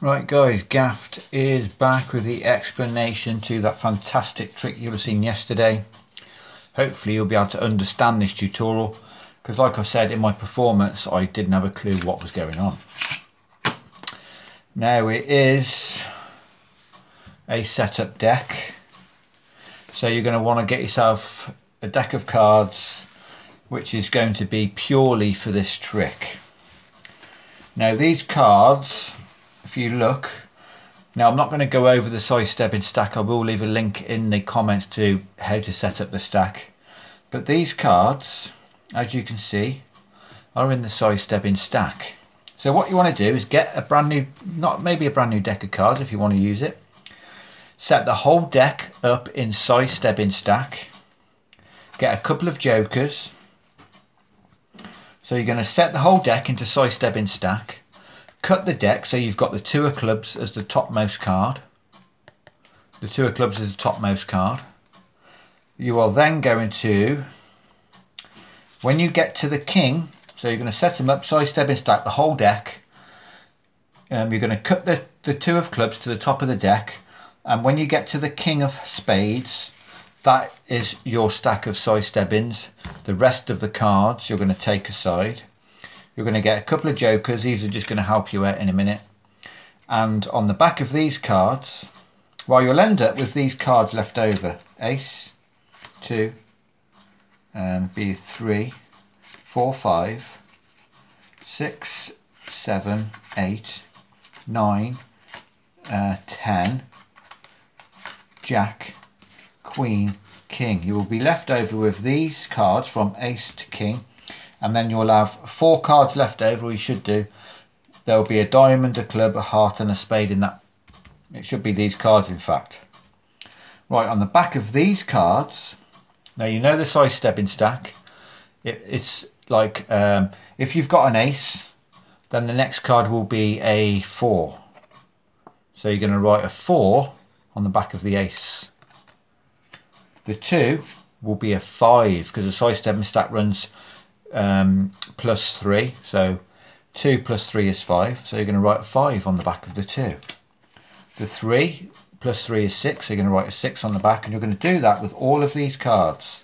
Right guys, Gaffed is back with the explanation to that fantastic trick you'll have seen yesterday. Hopefully you'll be able to understand this tutorial because like I said in my performance I didn't have a clue what was going on. Now it is a setup deck so you're going to want to get yourself a deck of cards which is going to be purely for this trick. Now these cards if you look now I'm not going to go over the Si Stebbins stack. I will leave a link in the comments to how to set up the stack. But these cards as you can see are in the Si Stebbins stack. So what you want to do is get a brand new not maybe a brand new deck of cards if you want to use it. Set the whole deck up in Si Stebbins stack. Get a couple of jokers. So you're going to set the whole deck into Si Stebbins stack cut the deck so you've got the two of clubs as the topmost card. The two of clubs as the topmost card. You are then going to when you get to the king so you're going to set them up side step and stack the whole deck. Um, you're going to cut the, the two of clubs to the top of the deck and when you get to the king of spades that is your stack of Si Stebbins the rest of the cards you're going to take aside you're going to get a couple of jokers. These are just going to help you out in a minute. And on the back of these cards, well, you'll end up with these cards left over. Ace, two, and be three, four, five, six, seven, eight, nine, uh, ten, jack, queen, king. You will be left over with these cards from ace to king and then you'll have four cards left over, you should do. There'll be a diamond, a club, a heart and a spade in that. It should be these cards in fact. Right, on the back of these cards, now you know the Si Stebbins stack. It, it's like um, if you've got an ace, then the next card will be a four. So you're going to write a four on the back of the ace. The two will be a five because the Si Stebbins stack runs um, plus 3. So 2 plus 3 is 5. So you're going to write 5 on the back of the 2. The 3 plus 3 is 6. So you're going to write a 6 on the back. And you're going to do that with all of these cards.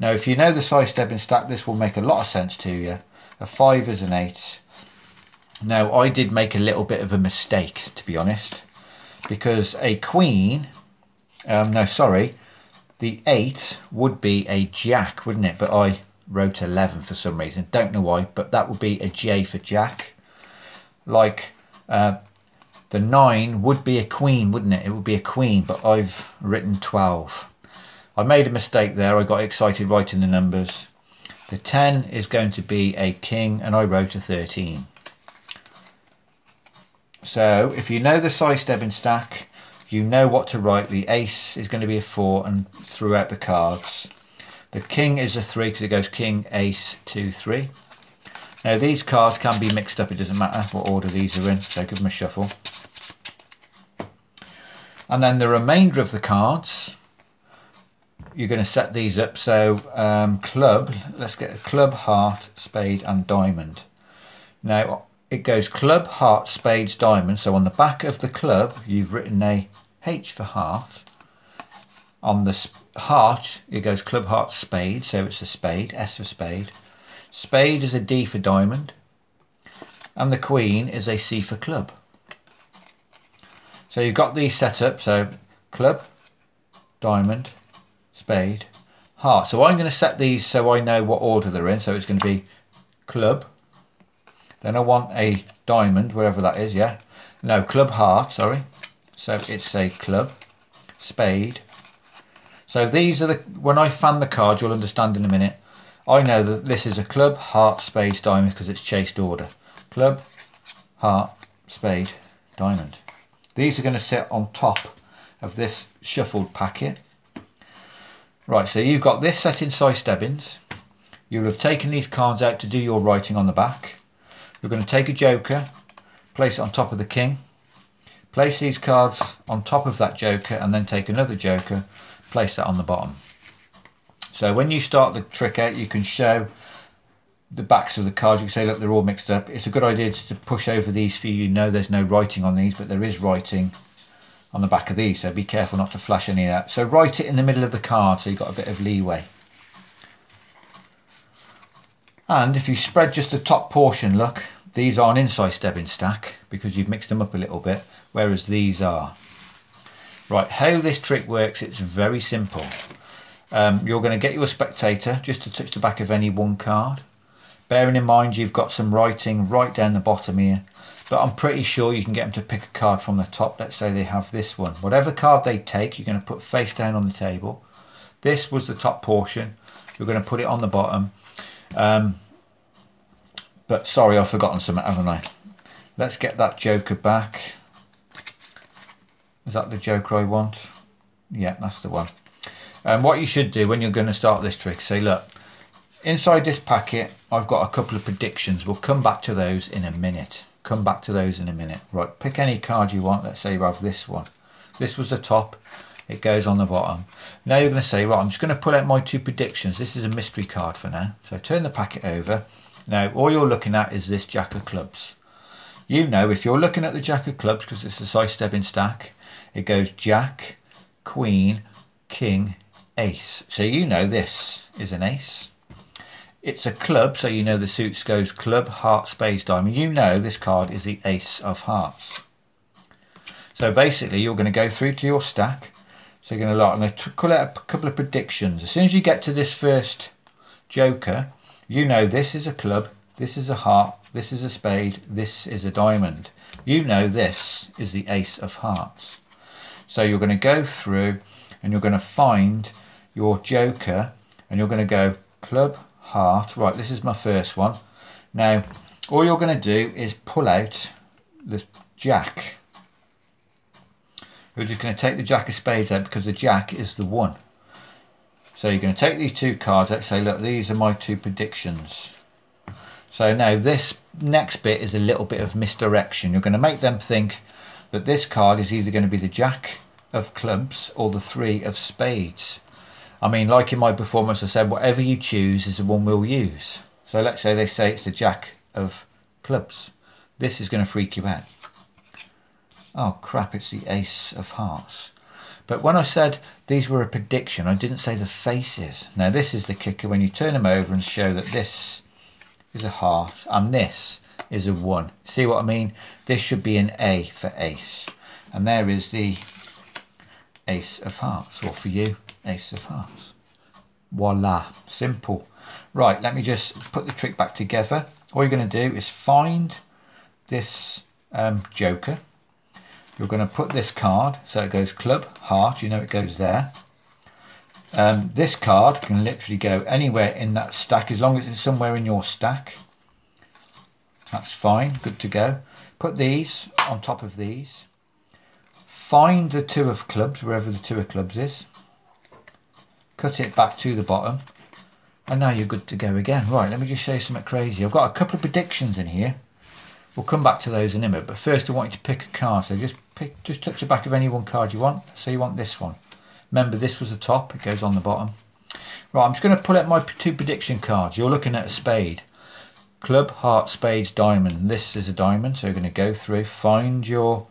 Now if you know the Si Stebbins stack, this will make a lot of sense to you. A 5 is an 8. Now I did make a little bit of a mistake, to be honest. Because a queen, um, no sorry, the 8 would be a jack, wouldn't it? But I wrote 11 for some reason. Don't know why, but that would be a J for Jack. Like uh, the 9 would be a queen, wouldn't it? It would be a queen, but I've written 12. I made a mistake there. I got excited writing the numbers. The 10 is going to be a king, and I wrote a 13. So if you know the Si Stebbins stack, you know what to write. The ace is going to be a 4 and throughout the cards. The king is a 3 because it goes king, ace, 2, 3. Now these cards can be mixed up, it doesn't matter what order these are in, so give them a shuffle. And then the remainder of the cards, you're going to set these up. So um, club, let's get a club, heart, spade and diamond. Now it goes club, heart, spades, diamond. So on the back of the club, you've written a H for heart. On the heart, it goes club, heart, spade, so it's a spade, S for spade. Spade is a D for diamond. And the queen is a C for club. So you've got these set up, so club, diamond, spade, heart. So I'm going to set these so I know what order they're in. So it's going to be club. Then I want a diamond, wherever that is, yeah. No, club heart, sorry. So it's a club, spade, so these are the, when I fan the card, you'll understand in a minute. I know that this is a club, heart, spade, diamond because it's CHaSeD order. Club, heart, spade, diamond. These are going to sit on top of this shuffled packet. Right, so you've got this set in Si Stebbins. You'll have taken these cards out to do your writing on the back. You're going to take a joker, place it on top of the king, place these cards on top of that joker and then take another joker place that on the bottom. So when you start the trick out, you can show the backs of the cards, you can say, look, they're all mixed up. It's a good idea to push over these for you. Know there's no writing on these, but there is writing on the back of these, so be careful not to flash any of that. So write it in the middle of the card so you've got a bit of leeway. And if you spread just the top portion, look, these are an in Si Stebbins stack because you've mixed them up a little bit, whereas these are. Right, how this trick works, it's very simple. Um, you're going to get your spectator just to touch the back of any one card. Bearing in mind you've got some writing right down the bottom here, but I'm pretty sure you can get them to pick a card from the top. Let's say they have this one. Whatever card they take, you're going to put face down on the table. This was the top portion. You're going to put it on the bottom. Um, but sorry, I've forgotten something, haven't I? Let's get that Joker back. Is that the Joker I want? Yeah, that's the one. And what you should do when you're going to start this trick, say, look, inside this packet, I've got a couple of predictions. We'll come back to those in a minute. Come back to those in a minute. Right, pick any card you want. Let's say you have this one. This was the top. It goes on the bottom. Now you're going to say, right, I'm just going to pull out my two predictions. This is a mystery card for now. So turn the packet over. Now, all you're looking at is this Jack of Clubs. You know, if you're looking at the Jack of Clubs, because it's a Si Stebbins stack, it goes Jack, Queen, King, Ace. So you know this is an Ace. It's a club, so you know the suits goes club, heart, spades, diamond. You know this card is the Ace of Hearts. So basically, you're going to go through to your stack. So you're going to, I'm going to call out a couple of predictions. As soon as you get to this first Joker, you know this is a club, this is a heart, this is a spade, this is a diamond. You know this is the ace of hearts. So you're going to go through and you're going to find your joker and you're going to go club, heart. Right, this is my first one. Now, all you're going to do is pull out the jack. You're just going to take the jack of spades out because the jack is the one. So you're going to take these two cards, let's say, look, these are my two predictions. So now this next bit is a little bit of misdirection. You're going to make them think that this card is either going to be the Jack of clubs or the three of spades. I mean, like in my performance, I said, whatever you choose is the one we'll use. So let's say they say it's the Jack of clubs. This is going to freak you out. Oh crap, it's the Ace of Hearts. But when I said these were a prediction, I didn't say the faces. Now this is the kicker when you turn them over and show that this is a heart and this is a 1. See what I mean? This should be an A for ace. And there is the ace of hearts, or for you, ace of hearts. Voila, simple. Right, let me just put the trick back together. All you're going to do is find this um, joker you're going to put this card, so it goes club, heart, you know it goes there. Um, this card can literally go anywhere in that stack as long as it's somewhere in your stack. That's fine, good to go. Put these on top of these. Find the two of clubs, wherever the two of clubs is. Cut it back to the bottom. And now you're good to go again. Right, let me just show you something crazy. I've got a couple of predictions in here. We'll come back to those in a minute. But first I want you to pick a card. So just pick, just touch the back of any one card you want. So you want this one. Remember this was the top, it goes on the bottom. Right, I'm just going to pull out my two prediction cards. You're looking at a spade. Club, heart, spades, diamond. This is a diamond, so you're going to go through, find your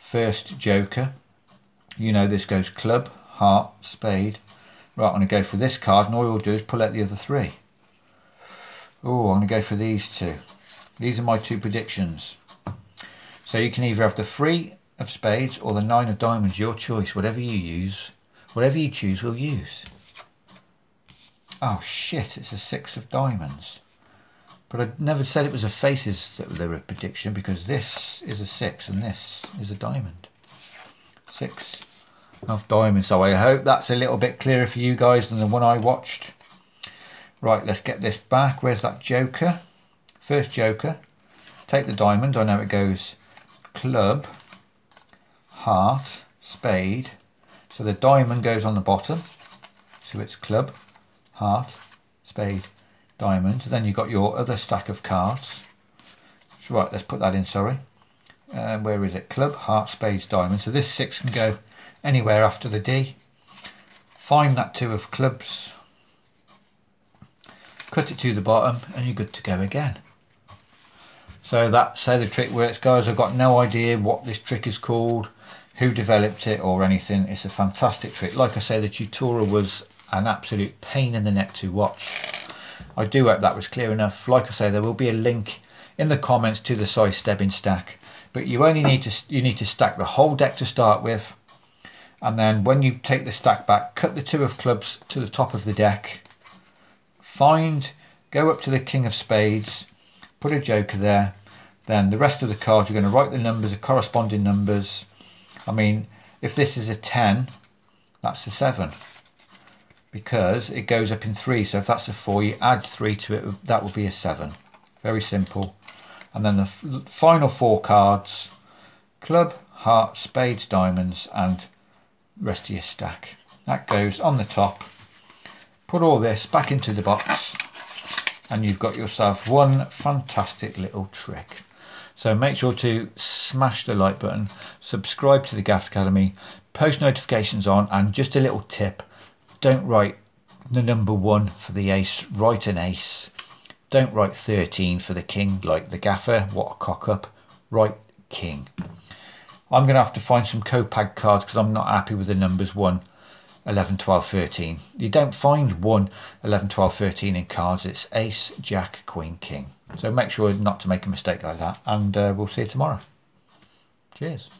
first joker. You know this goes club, heart, spade. Right, I'm going to go for this card, and all you'll do is pull out the other three. Oh, I'm going to go for these two. These are my two predictions. So you can either have the three of spades or the nine of diamonds, your choice, whatever you use. Whatever you choose, we'll use. Oh shit, it's a six of diamonds. But I never said it was a faces that they were a prediction because this is a six and this is a diamond. Six of diamonds. So I hope that's a little bit clearer for you guys than the one I watched. Right, let's get this back. Where's that joker? First joker. Take the diamond. I know it goes club, heart, spade. So the diamond goes on the bottom. So it's club, heart, spade, diamond. Then you've got your other stack of cards. So right, let's put that in, sorry. Where is it? Club, heart, spades, diamond. So this six can go anywhere after the D. Find that two of clubs. cut it to the bottom and you're good to go again. So that's how the trick works guys. I've got no idea what this trick is called, who developed it or anything. It's a fantastic trick. Like I say, the tutorial was an absolute pain in the neck to watch. I do hope that was clear enough. Like I say, there will be a link in the comments to the Si Stebbins stack, but you only need to you need to stack the whole deck to start with, and then when you take the stack back, cut the two of clubs to the top of the deck, find, go up to the king of spades, put a joker there, then the rest of the cards you're going to write the numbers, the corresponding numbers. I mean, if this is a 10, that's a 7 because it goes up in three. So if that's a four, you add three to it, that would be a seven. Very simple. And then the final four cards, club, heart, spades, diamonds, and rest of your stack. That goes on the top. Put all this back into the box and you've got yourself one fantastic little trick. So make sure to smash the like button, subscribe to the Gaff Academy, post notifications on, and just a little tip, don't write the number one for the ace, write an ace. Don't write 13 for the king like the gaffer, what a cock up. Write king. I'm going to have to find some Copag cards because I'm not happy with the numbers 1, 11, 12, 13. You don't find 1, 11, 12, 13 in cards. It's ace, jack, queen, king. So make sure not to make a mistake like that. And uh, we'll see you tomorrow. Cheers.